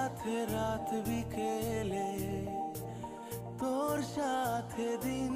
সাথে রাত বিকেলে তোর সাথে দিন